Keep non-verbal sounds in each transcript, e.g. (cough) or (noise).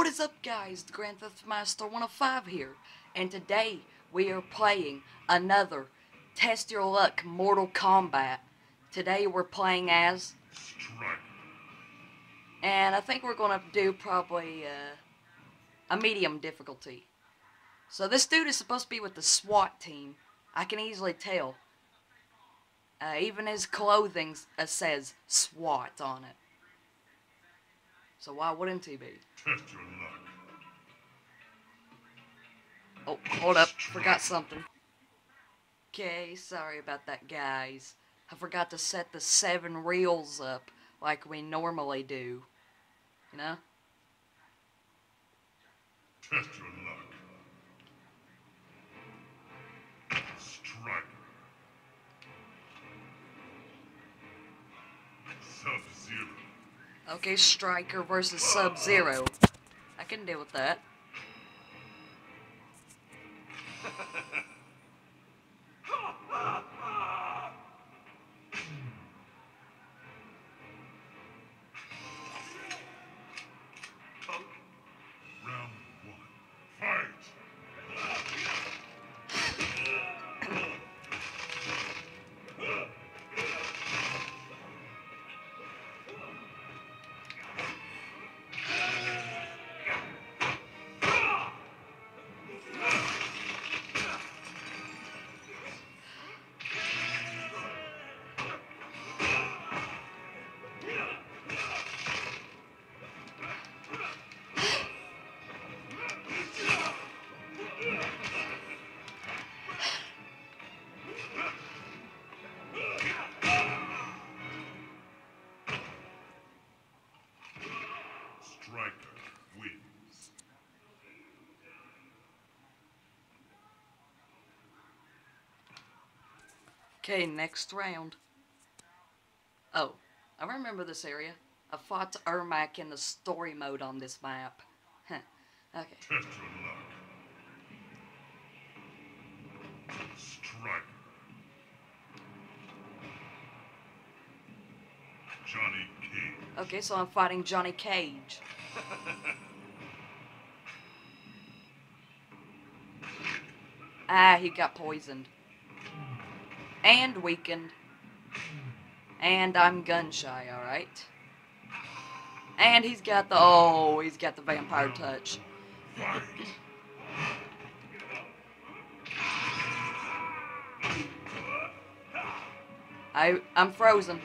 What is up, guys? Grand Theft Master 105 here, and today we are playing another Test Your Luck Mortal Kombat. Today we're playing as, and I think we're gonna do probably uh, a medium difficulty. So this dude is supposed to be with the SWAT team. I can easily tell. Uh, even his clothing uh, says SWAT on it. So why wouldn't he be? Test your luck. Oh, hold up. Forgot something. Okay, sorry about that, guys. I forgot to set the seven reels up like we normally do. You know? Test your luck. Strike. Sub-Zero. Okay, Stryker versus Sub-Zero. I can deal with that. (laughs) Okay, next round. Oh, I remember this area. I fought Ermac in the story mode on this map. Huh. Okay. Test your luck. Stryker. Johnny Cage. Okay, so I'm fighting Johnny Cage. (laughs) Ah, he got poisoned. And weakened. And I'm gun shy, alright? And he's got the, oh, he's got the vampire touch. I, I'm frozen.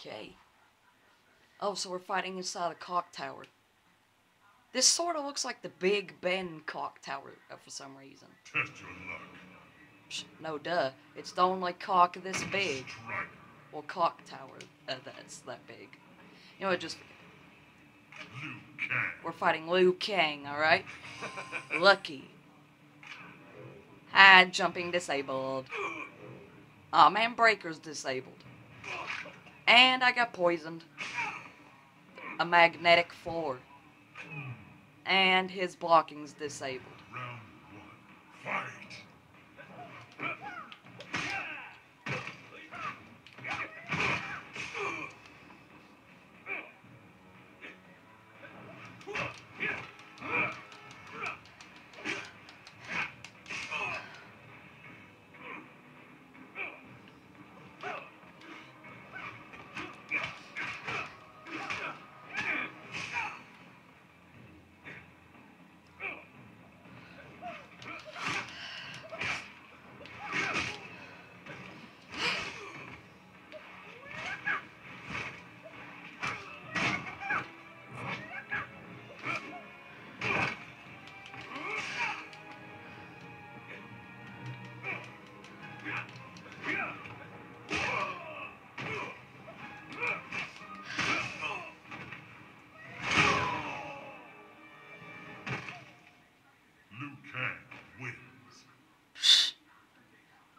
Okay. Oh, so we're fighting inside a cock tower. This sort of looks like the Big Ben cock tower uh, for some reason. Test your luck. Psh, No, duh. It's the only cock this big. Stryker. Well, cock tower uh, that's that big. You know, it just we're fighting Liu Kang, all right? (laughs) Lucky. Ah, jumping disabled. Aw, oh, man, breaker's disabled. And I got poisoned. A magnetic floor. And his blocking's disabled. Round one. Fight.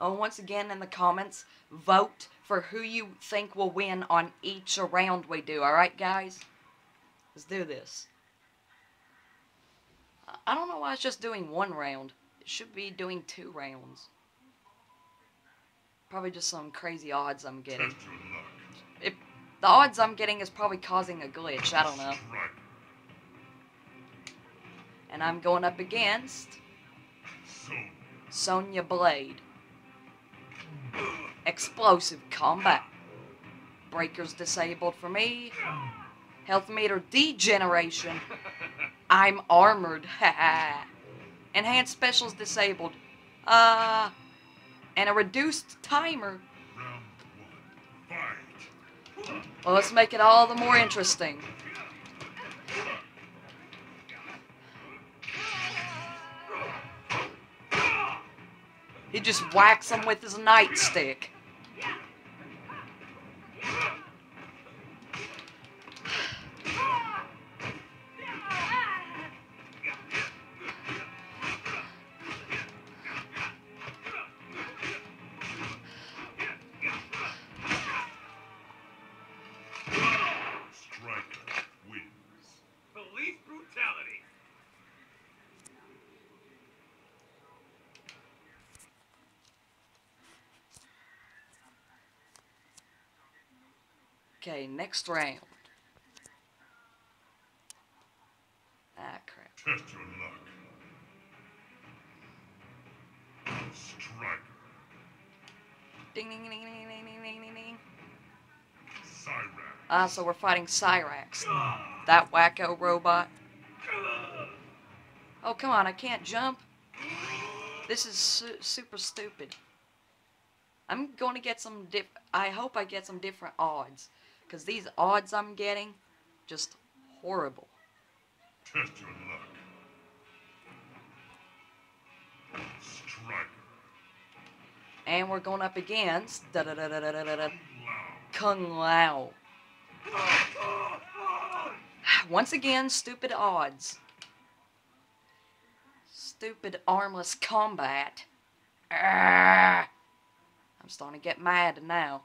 Oh, once again in the comments, vote for who you think will win on each round we do. All right, guys? Let's do this. I- don't know why it's just doing one round. It should be doing two rounds. Probably just some crazy odds I'm getting. The odds I'm getting is probably causing a glitch. I don't know. And I'm going up against. Sonya Blade. Explosive combat. Breakers disabled for me. Health meter degeneration. I'm armored. (laughs) Enhanced specials disabled. Uh, and a reduced timer. Well, let's make it all the more interesting. He just whacks him with his nightstick. Okay, next round. Ah, crap. Test your luck. Stryker. Ding, ding, ding, ding, ding, ding, ding, ding, ding. Cyrax. Ah, so we're fighting Cyrax. That wacko robot. Oh, come on, I can't jump. This is su- super stupid. I'm going to get some diff. I hope I get some different odds. Because these odds I'm getting, just horrible. Test your luck. Stryker. And we're going up against da da da da da da da Kung Lao. (sighs) Once again, stupid odds. Stupid armless combat. Arrgh. I'm starting to get mad now.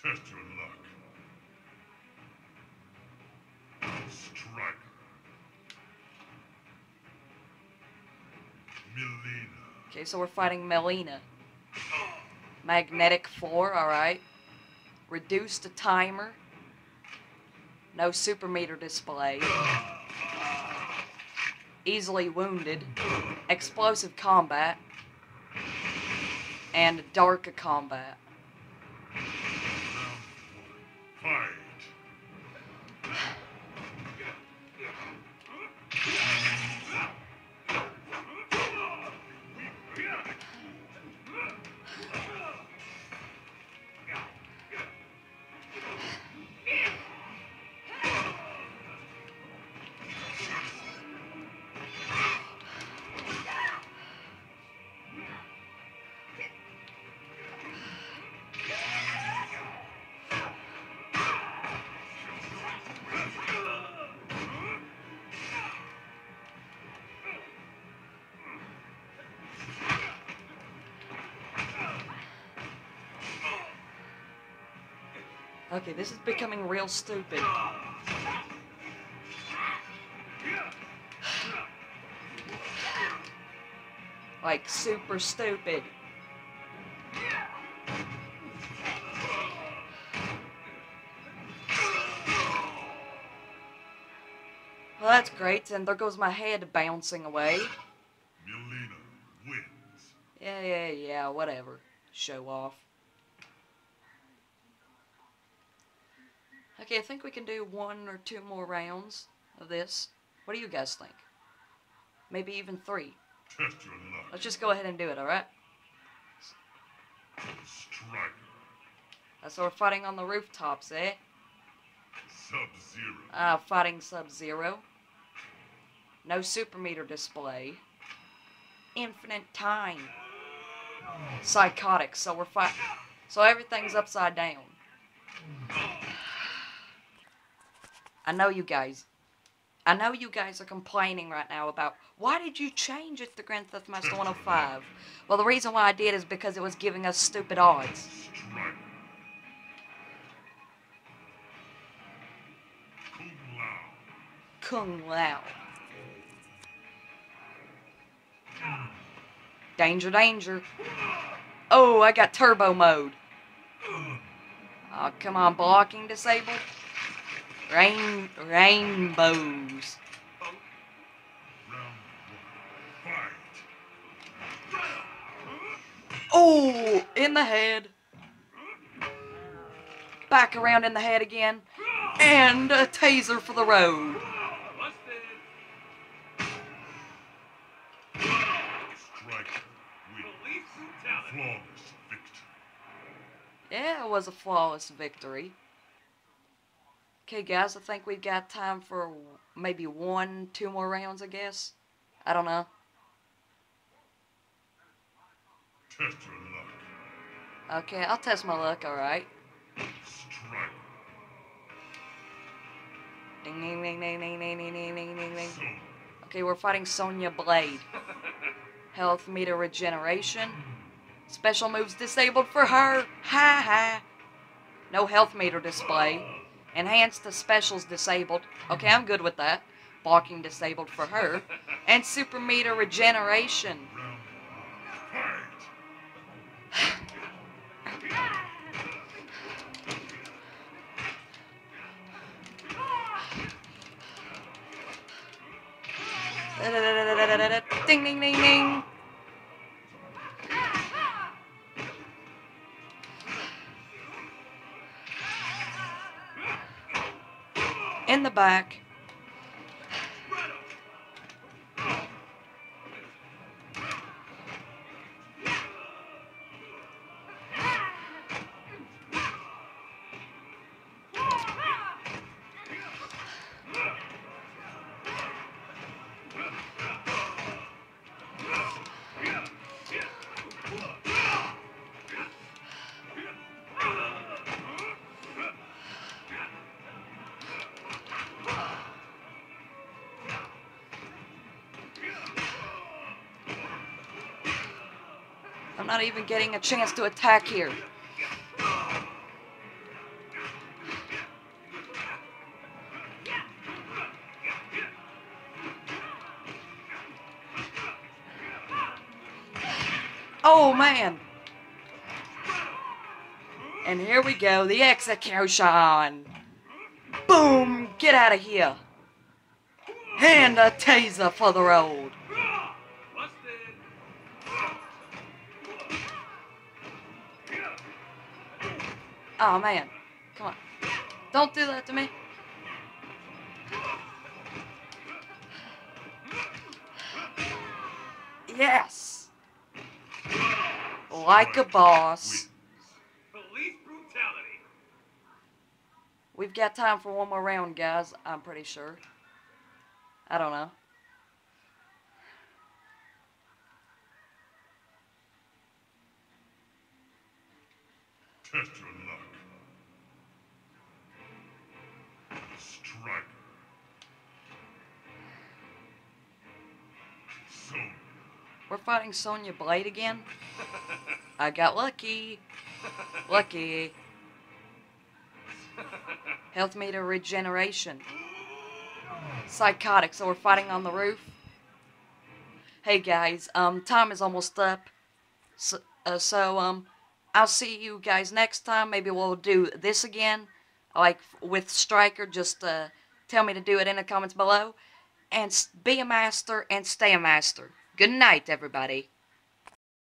Test your luck. Stryker. Mileena. Okay, so we're fighting Mileena. Magnetic 4, alright. Reduced to timer. No super meter display. Easily wounded. Explosive combat. And dark combat. Okay, this is becoming real stupid. (sighs) Like, super stupid. Well, that's great, and there goes my head bouncing away. Yeah, yeah, yeah, whatever. Show off. Okay, I think we can do one or two more rounds of this. What do you guys think? Maybe even three. Test your luck. Let's just go ahead and do it, alright? Uh, so we're fighting on the rooftops, eh? Sub-Zero. Uh, fighting Sub-Zero. No super meter display. Infinite time. Psychotic, so we're fight. So everything's upside down. I know you guys. I know you guys are complaining right now about why did you change it to Grand Theft Master 105? Well, the reason why I did is because it was giving us stupid odds. Kung Lao. Danger, danger. Oh, I got turbo mode. Oh, come on, blocking disabled. Rain, rainbows. Oh, in the head. Back around in the head again. And a taser for the road. Yeah, it was a flawless victory. Okay, guys, I think we've got time for maybe one, two more rounds, I guess. I don't know. Test your luck. Okay, I'll test my luck, alright. Stryker. Ding, ding, ding, ding, ding, ding, ding, ding, ding, ding, ding. Okay, we're fighting Sonya Blade. Health meter regeneration. Special moves disabled for her. Ha ha. No health meter display. Enhanced the specials disabled. Okay, I'm good with that. Blocking disabled for her. And super meter regeneration. (sighs) (sighs) (sighs) Ding ding ding ding. Back. Not even getting a chance to attack here. Oh man. And here we go, the execution. Boom, get out of here. And a taser for the road. Oh man, come on. Don't do that to me. Yes. Like a boss. We've got time for one more round, guys. I'm pretty sure. I don't know. Test Sonya. We're fighting Sonya Blade again. (laughs) I got lucky. Lucky. Health meter regeneration. Psychotic, so we're fighting on the roof. Hey guys, um, time is almost up. So, uh, so um, I'll see you guys next time. Maybe we'll do this again, like with Stryker. Just uh, tell me to do it in the comments below. And be a master and stay a master. Good night, everybody.